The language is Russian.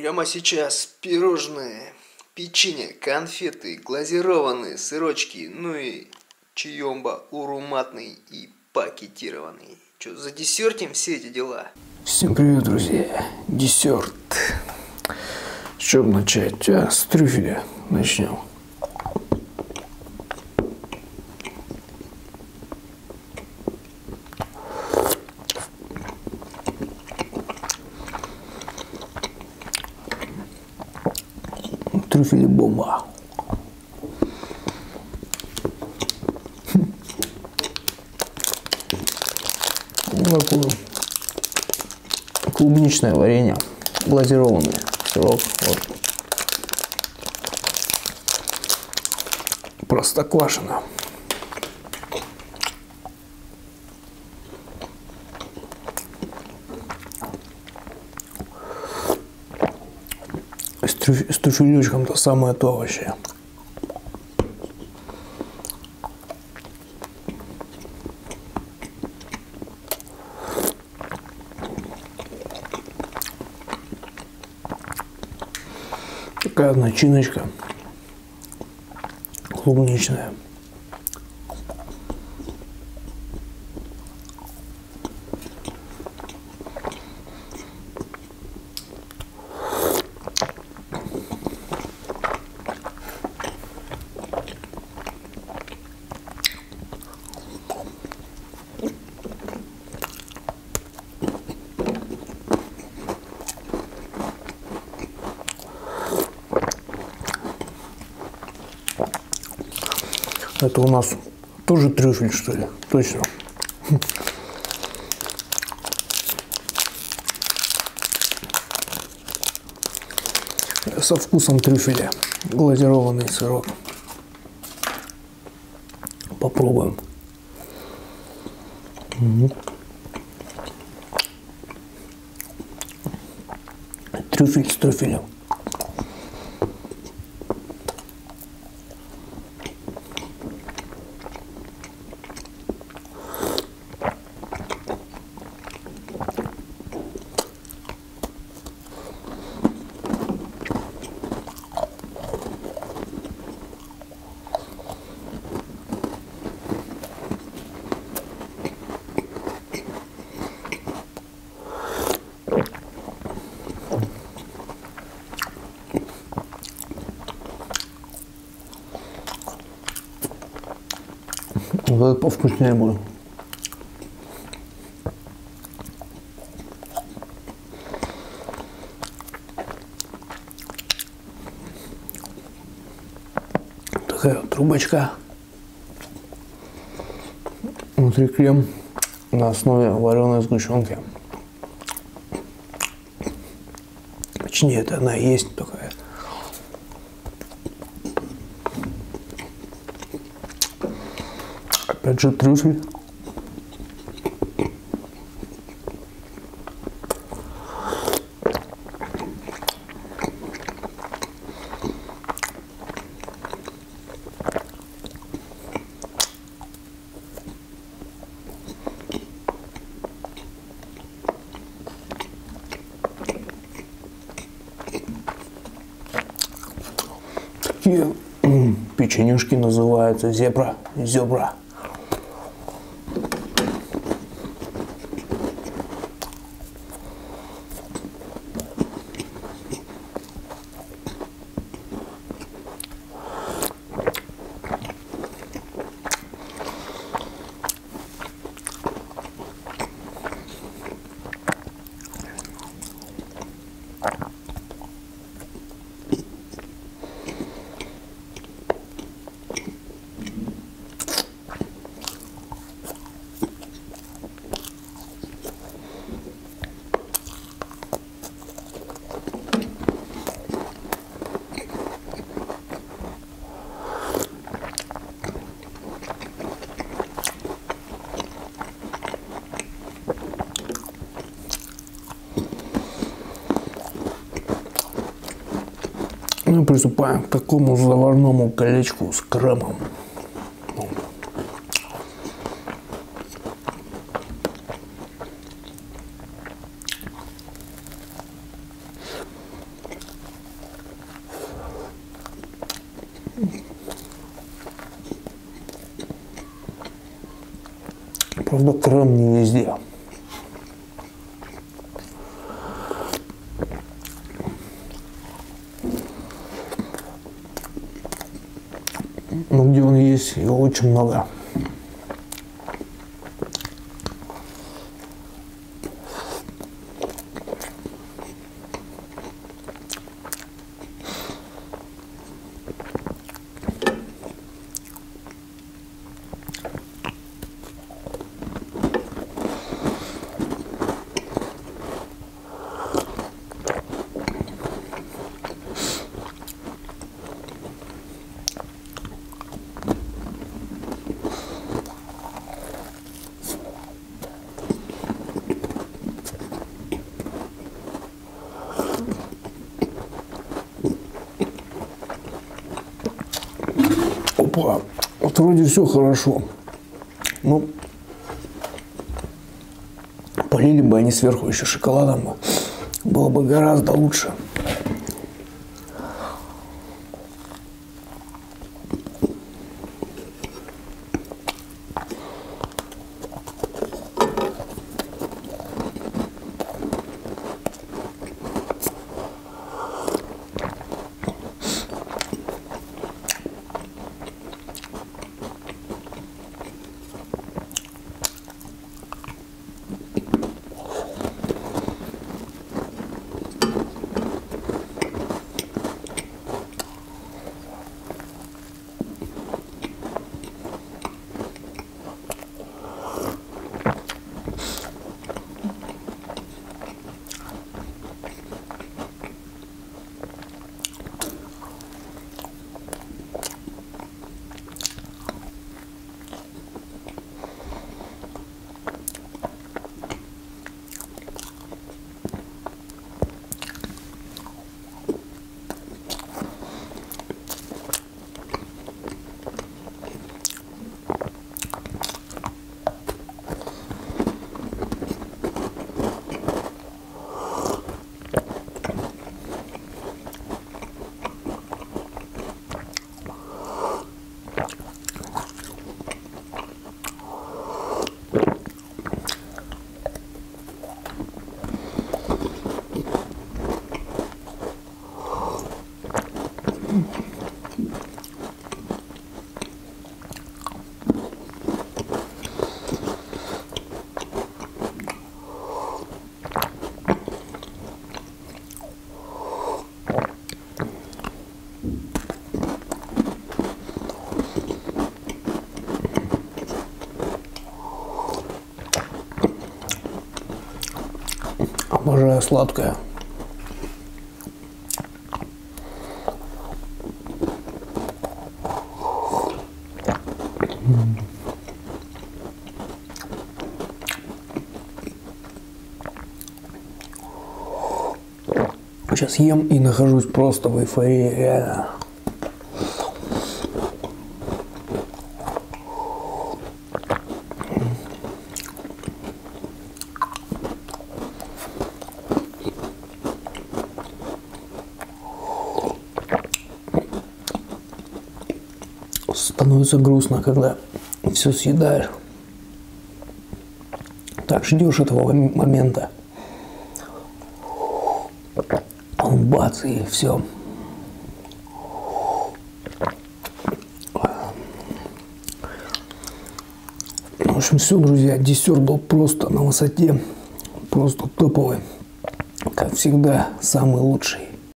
Прямо сейчас пирожные, печенье, конфеты, глазированные, сырочки, ну и чаемба уруматный и пакетированный. Что, за десертим все эти дела? Всем привет, друзья. Десерт. С чем начать? А, с трюфеля начнем. Трюфели бомба. Ну, такое клубничное варенье, глазированный сырок. Вот. Простоквашино. С, трюф, с трюфелючком то самое то вообще. Такая начиночка клубничная. Это у нас тоже трюфель, что ли? Точно. Со вкусом трюфеля. Глазированный сырок. Попробуем. Трюфель с трюфелем. Вот это повкуснее будет. Такая трубочка. Внутри крем на основе вареной сгущенки. Точнее, это она и есть такая. Опять же трюфель. Такие печенюшки называются зебра, зебра. Ну приступаем к такому заварному колечку с кремом. Правда, крем не везде. Но где он есть, его очень много. Опа, вот вроде все хорошо. Ну, полили бы они сверху еще шоколадом, было бы гораздо лучше. Обожаю сладкое. Сейчас ем и нахожусь просто в эйфории, реально. Становится грустно, когда все съедаешь. Так ждешь этого момента. Он бац, и все. В общем, все, друзья, десерт был просто на высоте, просто топовый. Как всегда, самый лучший.